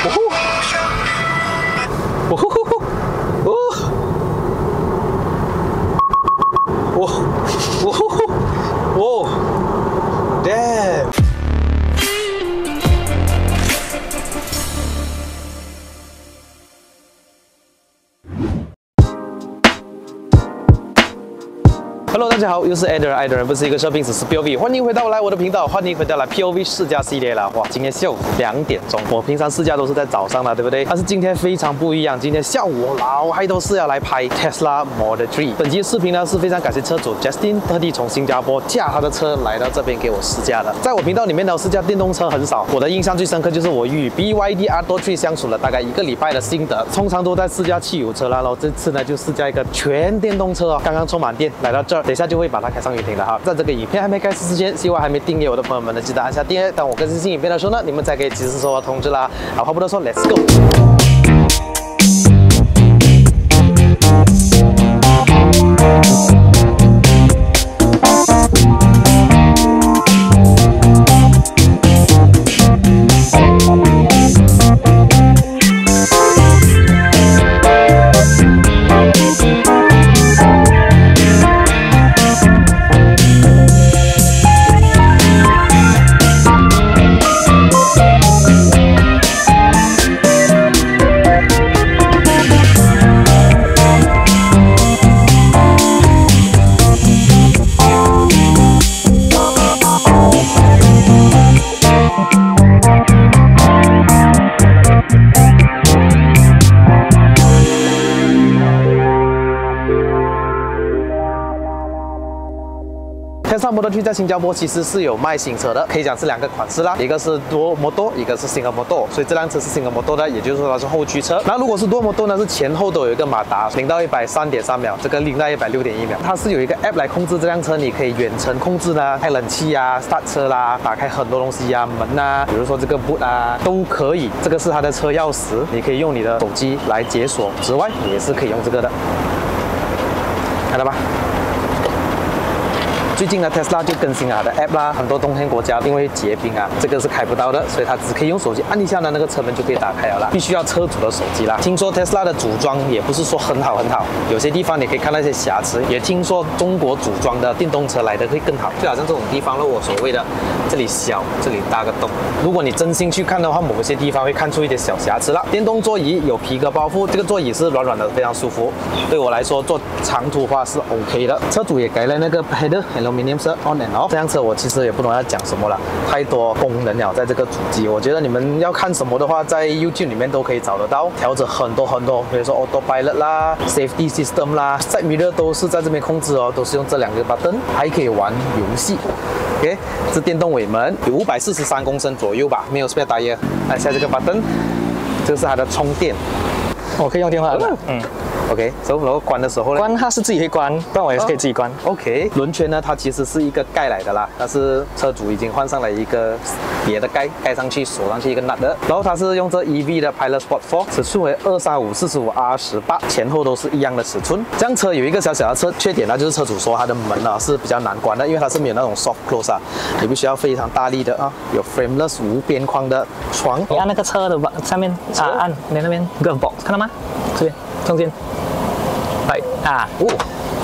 哦吼吼吼哦，哦，哦吼大家好，又是 Eder，爱的人不是一个设定，只是 POV，欢迎回到来我的频道，欢迎回到来 POV 试驾系列了。哇，今天下午两点钟，我平常试驾都是在早上的，对不对？但是今天非常不一样，今天下午我老嗨都是要来拍 Tesla Model 3。本期视频呢是非常感谢车主 Justin 特地从新加坡驾他的车来到这边给我试驾的。在我频道里面呢，试驾电动车很少，我的印象最深刻就是我与 BYD Atto 3相处了大概一个礼拜的心得，通常都在试驾汽油车啦，然后这次呢就试驾一个全电动车哦，刚刚充满电来到这儿。等一下就会把它开上雨停了哈。在这个影片还没开始之前，希望还没订阅我的朋友们呢，记得按下订阅。当我更新新影片的时候呢，你们才可以及时收到通知啦。好，话不多说，Let's go。Model 3在新加坡其实是有卖新车的，可以讲是两个款式啦，一个是多摩多，一个是 Single Model，所以这辆车是 Single Model 的，也就是说它是后驱车。那如果是多摩多呢，是前后都有一个马达，零到一百三点三秒，这个零到一百六点一秒，它是有一个 App 来控制这辆车，你可以远程控制呢，开冷气啊，start 车啦，打开很多东西啊，门啊，比如说这个 boot 啊，都可以。这个是它的车钥匙，你可以用你的手机来解锁，之外也是可以用这个的，看到吧？最近呢，Tesla 就更新了的 App 啦，很多冬天国家因为结冰啊，这个是开不到的，所以它只可以用手机按一下呢，那个车门就可以打开了啦，必须要车主的手机啦。听说 Tesla 的组装也不是说很好很好，有些地方你可以看到一些瑕疵。也听说中国组装的电动车来的会更好，就好像这种地方了，我所谓的这里小，这里大个洞。如果你真心去看的话，某些地方会看出一点小瑕疵啦。电动座椅有皮革包覆，这个座椅是软软的，非常舒服。对我来说，坐长途话是 OK 的。车主也改了那个 header。Aluminium 是 on and off，这辆车我其实也不懂要讲什么了，太多功能了，在这个主机，我觉得你们要看什么的话，在 YouTube 里面都可以找得到，调整很多很多，比如说 Autopilot 啦，Safety System 啦，Side Mirror 都是在这边控制哦，都是用这两个 button，还可以玩游戏。OK，这电动尾门，有五百四十三公升左右吧，没有 spare tire。按下这个 button，这个是它的充电，我可以用电话了。嗯。OK，所以然后关的时候呢？关它是自己会关，不然我也是可以自己关。OK，轮圈呢，它其实是一个盖来的啦，但是车主已经换上了一个别的盖，盖上去锁上去一个 nut 的。然后它是用这 EV 的 Pilot Sport 4，尺寸为二三五四十五 R 十八，前后都是一样的尺寸。这辆车有一个小小的车缺点呢，就是车主说它的门啊是比较难关的，因为它是没有那种 soft close 啊，你必须要非常大力的啊，有 frameless 无边框的床。你按那个车的上面啊，按你那边一个 box 看到吗？这边中间。来啊，哦，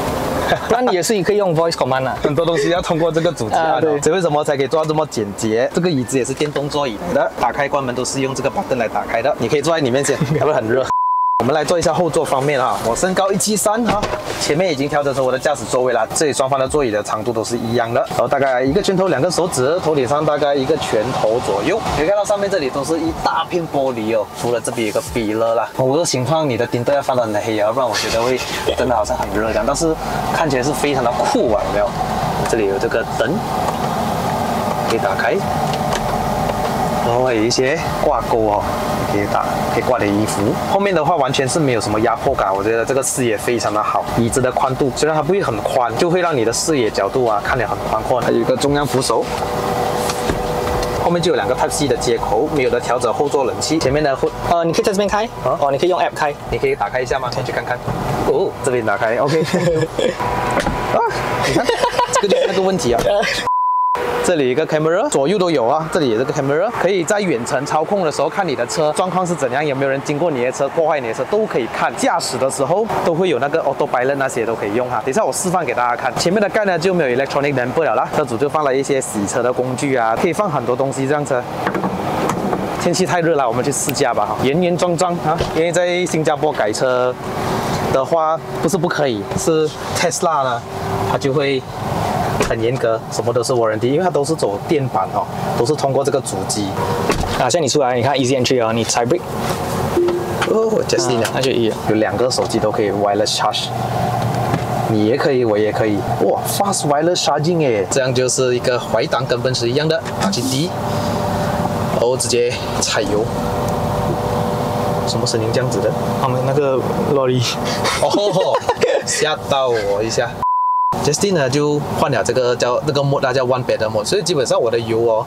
那你也是可以用 voice command 啊，很多东西要通过这个主机、啊对所以为什么才可以做到这么简洁？这个椅子也是电动座椅来的，打开关门都是用这个 button 来打开的。你可以坐在里面先，会不会很热？我们来做一下后座方面啊，我身高一七三哈，前面已经调整成我的驾驶座位了，这里双方的座椅的长度都是一样的，然后大概一个拳头两个手指，头顶上大概一个拳头左右。可以看到上面这里都是一大片玻璃哦，除了这边有个 filler 啦。我的情况你的顶都要放得很黑啊，不然我觉得会真的好像很热这样，但是看起来是非常的酷啊，有没有？这里有这个灯，可以打开。然后还有一些挂钩哦，可以打，可以挂点衣服。后面的话完全是没有什么压迫感，我觉得这个视野非常的好。椅子的宽度虽然它不会很宽，就会让你的视野角度啊看得很宽阔。还有一个中央扶手。后面就有两个 Type C 的接口，没有的调整后座冷气。前面的后，呃，你可以在这边开，啊哦，你可以用 app 开。你可以打开一下吗？先去看看。哦，这边打开，OK。啊，你看，这个就是那个问题啊。这里一个 camera，左右都有啊，这里也是个 camera，可以在远程操控的时候看你的车状况是怎样，有没有人经过你的车破坏你的车都可以看。驾驶的时候都会有那个 auto pilot 那些都可以用哈。等一下我示范给大家看。前面的盖呢就没有 electronic number 了啦，车主就放了一些洗车的工具啊，可以放很多东西这样子。天气太热了，我们去试驾吧哈，严严装装啊，因为在新加坡改车的话不是不可以，是 Tesla 呢，它就会很严格，什么都是 warranty，因为它都是走电板哦，都是通过这个主机。啊，像你出来，你看 Easy Entry 啊，你踩 brake，哦，Justin 啊，那就一样。有两个手机都可以 wireless charge，你也可以，我也可以，哇，fast wireless charging 哎，这样就是一个怀档跟奔驰一样的 RGD，然后直接踩油，什么声音这样子的？他们那个 lorry，哦，吓到我一下。Justin 呢就换了这个叫那个 mode，它叫 one pedal mode，所以基本上我的油哦，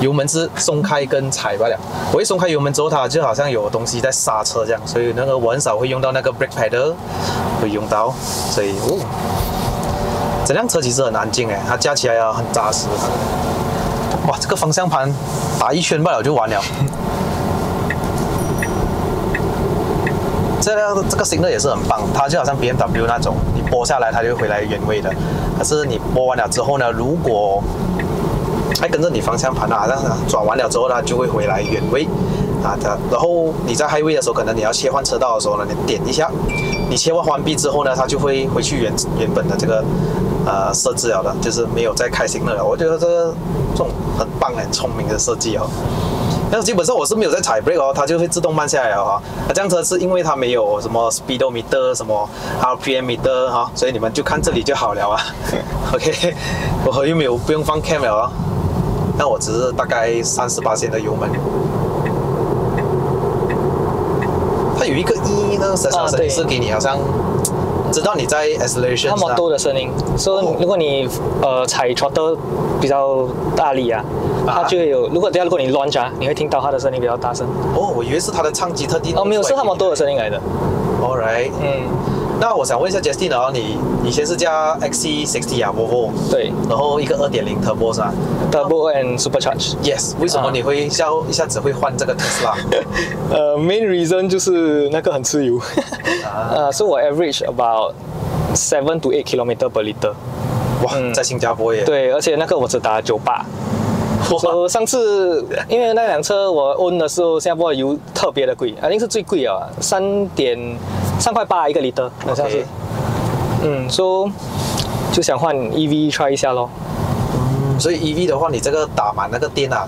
油门是松开跟踩罢了。我一松开油门之后，它就好像有东西在刹车这样，所以那个我很少会用到那个 brake pedal，会用到，所以哦，这辆车其实很安静哎，它加起来啊很扎实。哇，这个方向盘打一圈罢了就完了。这辆这个新的也是很棒，它就好像 BMW 那种，你拨下来它就会回来原位的。可是你拨完了之后呢，如果还跟着你方向盘啊，让它转完了之后它就会回来原位啊。它然后你在 highway 的时候，可能你要切换车道的时候呢，你点一下，你切换完毕之后呢，它就会回去原原本的这个呃设置了的，就是没有再开新的了。我觉得这个这种很棒很聪明的设计哦。但是基本上我是没有在踩 brake 哦，它就会自动慢下来了哈。那这辆车是因为它没有什么 speedometer、什么 RPM meter 哈，所以你们就看这里就好了啊。OK，我又没有不用放 camera 哦，那我只是大概三十八线的油门。它有一个一那个声声音是给你好像知道你在 acceleration 那么多的声音，所以如果你呃踩 throttle 比较大力啊，它就会有。如果等下，如果你 launch 啊，你会听到它的声音比较大声。哦，我以为是它的唱机特地哦，没有，是那么多的声音来的。All right，嗯，那我想问一下 Justin 啊，你以前是驾 XC60 啊，Volvo，对然后一个二点零 Turbo 是吧，turbo and supercharge。？Yes，为什么啊你会一下一下子会换这个 Tesla？呃，main reason 就是那个很吃油。呃，是我 average about seven to eight kilometer per liter。哇，在新加坡耶。对，而且那个我只打九八。所以上次因为那辆车我 own 的时候，新加坡的油特别的贵，肯定是最贵啊，三点三块八一个 liter，好像是。嗯，所以就想换 EV try 一下咯。所以 EV 的话，你这个打满那个电啊，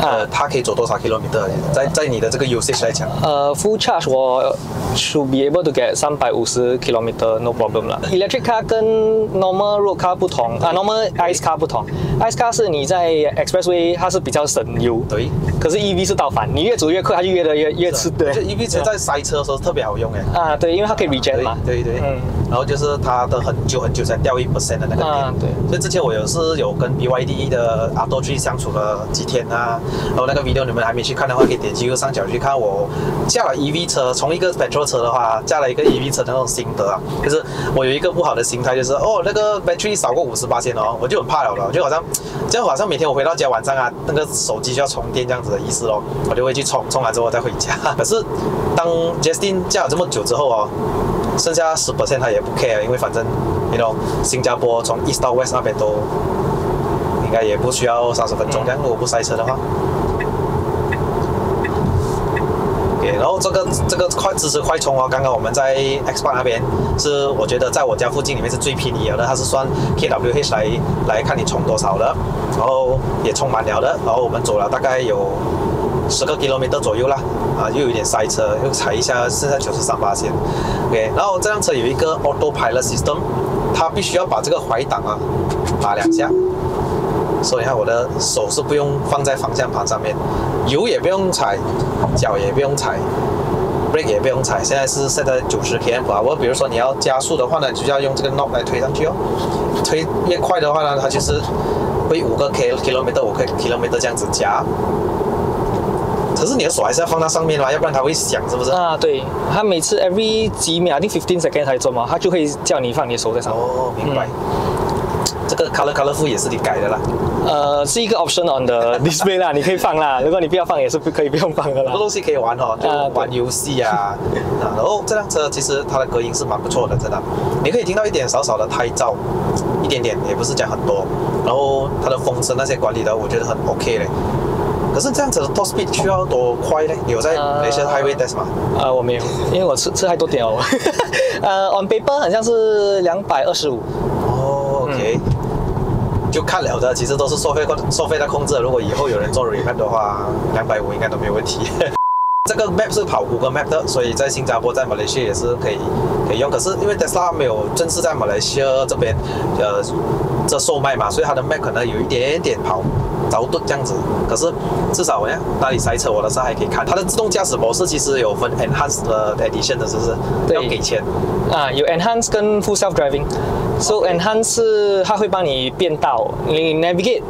呃，它可以走多少 kilometer？在在你的这个 usage 来讲，呃，full charge 我 should be able to get 三百五十 kilometer no problem 啦。Electric car 跟 normal road car 不同啊，normal ice car 不同，ice car 是你在 expressway 它是比较省油，对。可是 EV 是倒反，你越走越快，它就越的越越吃对。就 EV 车在塞车的时候特别好用哎。啊，对，因为它可以 regen 嘛。对对对，嗯然后就是它的很久很久才掉一 percent 的那个电，啊对所以之前我有是有跟 BYD 的阿多去相处了几天啊，然后那个 video 你们还没去看的话，可以点击右上角去看我下了 EV 车，从一个 petrol 车的话，驾了一个 EV 车的那种心得啊，就是我有一个不好的心态，就是哦那个 battery 少过五十八千哦，我就很怕了了，就好像这样好像每天我回到家晚上啊，那个手机就要充电这样子的意思咯，我就会去充，充完之后再回家。可是当 Justin 驾了这么久之后哦。剩下十 percent 他也不 care，因为反正，you know，新加坡从 east 到 west 那边都应该也不需要三十分钟，这样如果不塞车的话。然后这个这个快支持快充哦，刚刚我们在 X 八那边是我觉得在我家附近里面是最便宜的，它是算 kWh 来来看你充多少的，然后也充满了的，然后我们走了大概有十个 kilometer 左右啦，啊，又有点塞车，又踩一下，剩下九十三八线。OK，然后这辆车有一个 autopilot system，它必须要把这个怀档啊打两下，所以你看我的手是不用放在方向盘上面，油也不用踩，脚也不用踩。brake 也不用踩，现在是 set 在九十 km per hour。比如说你要加速的话呢，就要用这个 knob 来推上去哦。推越快的话呢，它就是会五个 k kilometer 五个 kilometer 这样子加。可是你的手还是要放在上面啦，要不然它会响，是不是？啊，对，它每次 every 几秒，I think fifteen second 才做嘛，它就会叫你放你的手在上面。哦，明白。这个 color colorful 也是你改的啦。呃，是一个 option on the display 啦，你可以放啦。如果你不要放，也是不可以不用放的啦很多。东西可以玩哦，对玩游戏啊，啊，然后这辆车其实它的隔音是蛮不错的，真的，你可以听到一点少少的胎噪，一点点，也不是讲很多，然后它的风声那些管理的，我觉得很 OK 嘞。可是这样子的 top speed 需要多快呢？有在呃那些 highway test 吗？呃，我没有，因为我吃吃太多点哦。呃，on paper 好像是两百二十五。哦，OK，、就看了的，其实都是收费控收费的控制。如果以后有人做 remap 的话，两百五应该都没有问题。这个 map 是跑谷歌 map 的，所以在新加坡、在马来西亚也是可以可以用。可是因为 Tesla 没有正式在马来西亚这边呃这售卖嘛，所以它的 map 可能有一点点跑早顿这样子。可是至少哎哪里塞车，我的时候还可以看。它的自动驾驶模式其实有分 enhanced 的 edition 的，是不是？对要给钱。啊，有 enhance 跟 full self driving。So enhance 是它会帮你变道，你 navigate，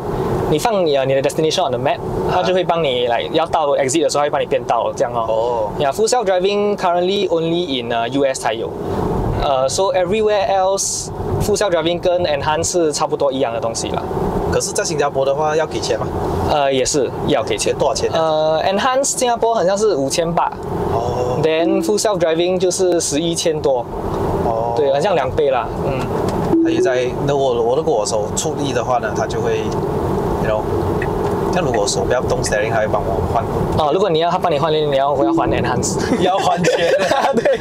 你放你呃你的 destination on the map，它就会帮你来要到 exit 的时候，它会帮你变道这样哦。哦呀、full self driving currently only in 呃 US 才有。呃、s o everywhere else full self driving 跟 enhance 是差不多一样的东西啦。可是，在新加坡的话要给钱吗？呃，也是要给钱钱。多少钱呢？呃，enhance 新加坡好像是五千八哦，then full self driving 就是十一千多，哦，对，好像两倍啦。嗯。他也在，那我我如果我手出力的话呢，他就会，you know，像如果我手不要动 steering，他会帮我换，哦，如果你要他帮你换链，你要我要还 enhance，要还钱。对，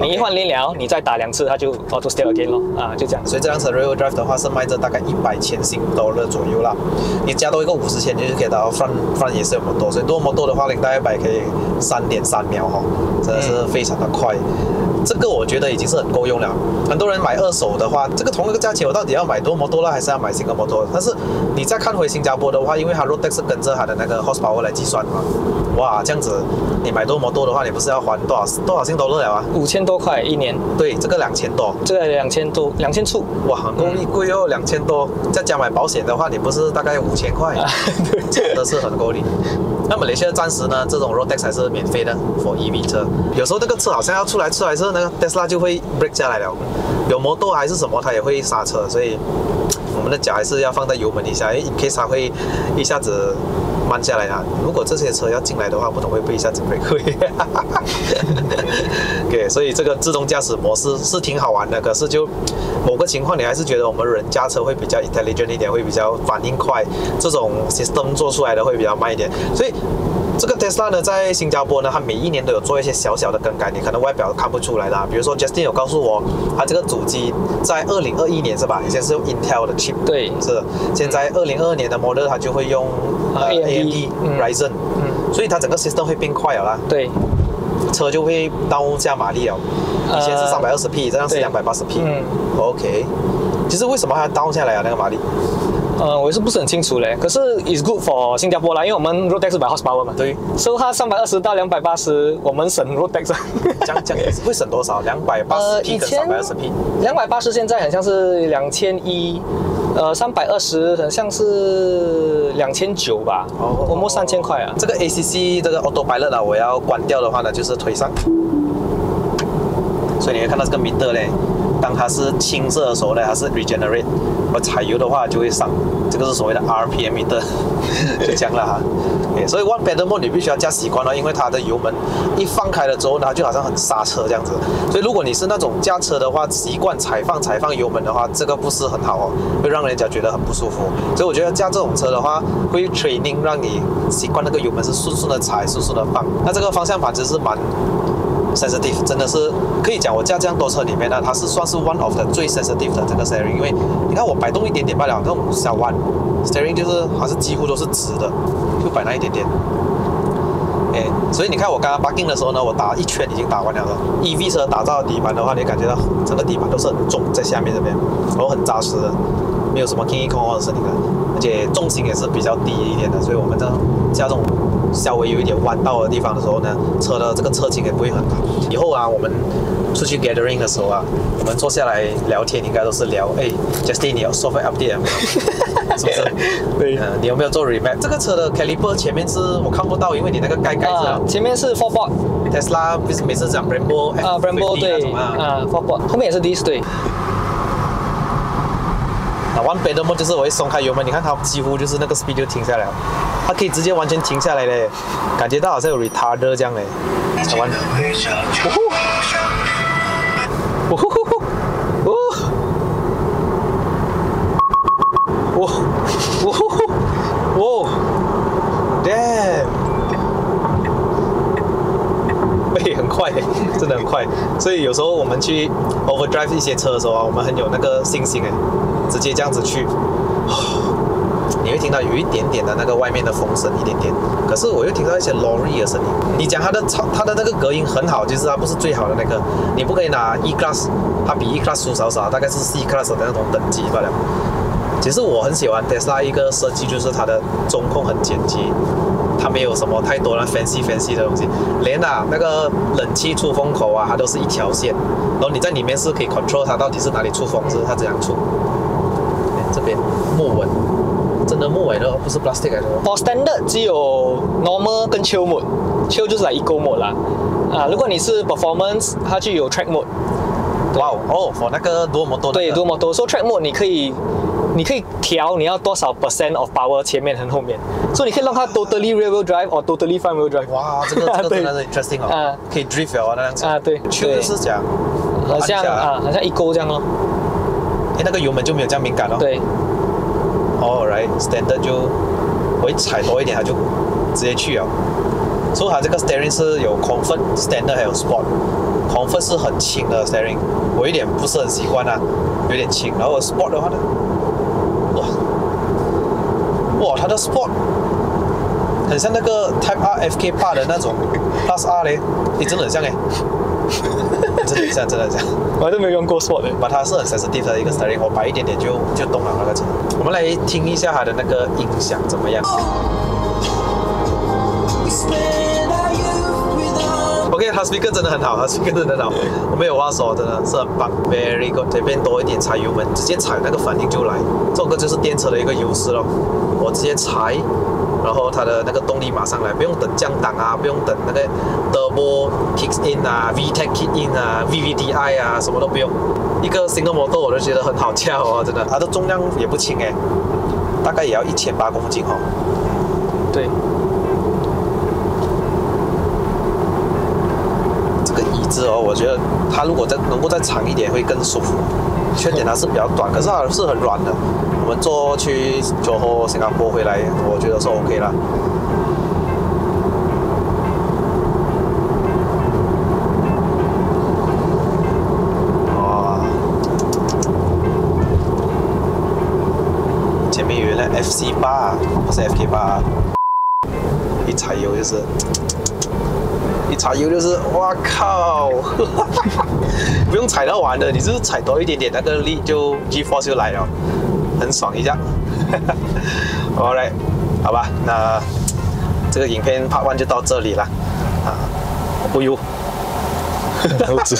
你一换链了，你再打两次，它就 auto step again 咯，啊，就这样。所以这辆车 real drive 的话是卖着大概一百千新 dollar 左右啦，你加多一个五十千，你就可以达到 front front 也是有么多，所以多么多的话，零到一百可以三点三秒哈，真的是非常的快。这个我觉得已经是很够用了。很多人买二手的话，这个同一个价钱，我到底要买多摩托呢，还是要买新的摩托？但是你再看回新加坡的话，因为它 road tax 是跟着它的那个 horsepower 来计算嘛，哇，这样子你买多摩托的话，你不是要还多少多少新 dollar 了啊？五千多块一年，对，这个两千多，这个两千多，两千出。哇，很够力贵哦，两千多，再加买保险的话，你不是大概五千块？真的是很够力。那么雷现在暂时呢，这种 road tax 还是免费的，for EV 车。有时候那个车好像要出来出来是，那个 Tesla 就会 break 下来了，有摩托还是什么，它也会刹车，所以我们的脚还是要放在油门底下，因为 in case 它会一下子慢下来啊。如果这些车要进来的话，不懂会不会一下子 break 会。？OK，所以这个自动驾驶模式是挺好玩的，可是就某个情况，你还是觉得我们人驾车会比较 intelligent 一点，会比较反应快，这种 system 做出来的会比较慢一点，所以。这个 Tesla 呢，在新加坡呢，它每一年都有做一些小小的更改，你可能外表看不出来的啊。比如说 Justin 有告诉我，它这个主机在二零二一年是吧？以前是用 Intel 的 chip，对是。现在二零二二年的 model 它就会用呃 AMD 嗯 Ryzen，嗯所以它整个 system 会变快了啦，对，车就会到加马力了。以前是呃三百二十匹，这样是对两百八十匹。嗯 OK，其实为什么还要 down 下来啊？那个马力？呃，我也是不是很清楚嘞。可是 is good for 新加坡啦，因为我们 road tax 是 by horsepower 嘛。对，所以它三百二十到两百八十，我们省 road tax。这样这样会省多少？两百八十呃，匹跟三百二十匹。两百八十现在好像是两千一，呃，三百二十好像是两千九吧，哦。我摸三千块啊。这个 ACC 这个 Autopilot 啊，我要关掉的话呢，就是推上，所以你会看到这个 meter 嘞，当它是青色的时候呢，它是 regenerate，我踩油的话就会上，这个是所谓的 RPM 的 就这样了哈。ok 所以 One Pedal Mode 你必须要加习惯了，因为它的油门一放开了之后呢，它就好像很刹车这样子。所以如果你是那种驾车的话，习惯踩放踩放油门的话，这个不是很好哦，会让人家觉得很不舒服。所以我觉得驾这种车的话，会 training 让你习惯那个油门是顺顺的踩，顺顺的放。那这个方向盘其实是蛮 sensitive，真的是可以讲我驾这样多车里面呢，它是算是 one of the 最 sensitive 的这个 steering，因为你看我摆动一点点罢了，那种小弯 steering 就是还是几乎都是直的，就摆那一点点。哎，所以你看我刚刚 parking 的时候呢，我打一圈已经打完了的。EV 车打造底盘的话，你感觉到整个底盘都是很重，在下面这边，然后很扎实的，没有什么 king kong 的声音的，而且重心也是比较低一点的，所以我们这加这种稍微有一点弯道的地方的时候呢，车的这个车倾也不会很大。以后啊，我们出去 gathering 的时候啊，我们坐下来聊天，应该都是聊，哎，Justin 你有 software update 吗？是不是？对嗯，你有没有做 remap？这个车的 caliper 前面是我看不到，因为你那个盖盖子啊啊，前面是 four board，Tesla 不是每次讲 Brembo 啊 F50 那，Brembo 对，啊，啊 four board，后面也是 dis 对。那 one b e d mode 就是我一松开油门，你看它几乎就是那个 speed 就停下来了，它可以直接完全停下来嘞，感觉到好像有 retarder 这样嘞。台湾，呜呼，呜呼呼，呜，呜，呜呼呼，哇，damn，哎，很快，真的很快。所以有时候我们去 overdrive 一些车的时候啊，我们很有那个信心哎，直接这样子去。你会听到有一点点的那个外面的风声，一点点。可是我又听到一些 lorry 的声音。你讲它的超，它的那个隔音很好，其实它不是最好的那个。你不可以拿 E class，它比 E class 少少，大概是 C class 的那种等级罢了。其实我很喜欢 Tesla 一个设计，就是它的中控很简洁，它没有什么太多的 fancy fancy 的东西，连啊那个冷气出风口啊，它都是一条线，然后你在里面是可以 control 它到底是哪里出风，是它怎样出。这边木纹。真的木纹的，不是 plastic 的。For standard 只有 normal 跟 chill mode，chill 就是来 eco mode 啦。啊，如果你是 performance，它就有 track mode。哇哦，for 那个多么多对，多么多。So track mode 你可以，你可以调你要多少 percent of power 前面和后面，所以你可以让它 totally rear wheel drive or totally front wheel drive。哇，这个这个真的是 interesting 哦。啊，可以 drift 啊那样子。啊，对。chill 是讲，好像啊，好像一勾这样咯。哎，那个油门就没有这样敏感了。对。哦，right，standard 就我一踩多一点，它就直接去了。所以它这个 steering 是有 comfort，standard 还有 sport。comfort 是很轻的 steering，我有点不是很习惯啊，有点轻。然后 sport 的话呢，哇，哇，它的 sport 很像那个 Type R FK 八的那种 Plus R 嘞，你，真的很像哎。真的像，真的像，我都没有用过 Sport 的，把它是很 sensitive 的一个 steering，我摆一点点就就动了那个车。我们来听一下它的那个音响怎么样？OK，它 speed 真的很好，它 speaker 真的很好，我没有话说，真的是很棒，very good。这边多一点踩油门，直接踩那个反应就来，这个就是电车的一个优势咯。我直接踩。然后它的那个动力马上来，不用等降档啊，不用等那个 turbo kicks in 啊，VTEC kick in 啊，VVDI 啊，什么都不用。一个 single mode 我都觉得很好驾哦，真的。它的重量也不轻哎，大概也要一千八公斤哦。对。这个椅子哦，我觉得它如果再能够再长一点会更舒服。缺点它是比较短，可是它是很软的。我们坐去坐后新加坡回来，我觉得是 OK 了。哇！前面有一辆 FC 八，不是 FK 八，一踩油就是。踩油就是，哇靠！不用踩到完的，你就是踩多一点点，那个力就 g four 就来了，很爽一下。好嘞，好吧，那这个影片 Part One 就到这里了啊，不忧。猴子。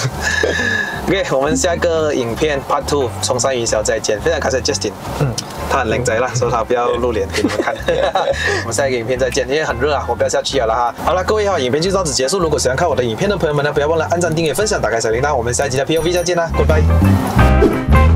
OK，我们下个影片 Part Two 冲山云霄再见，非常感谢 Justin。嗯，他很靓仔啦，所以他不要露脸给你们看。我们下一个影片再见，因为很热啊，我不要下去了哈。好了，各位好，影片就到此结束。如果喜欢看我的影片的朋友们呢，不要忘了按赞、订阅、分享、打开小铃铛。我们下一集的 POV 再见啦，拜拜。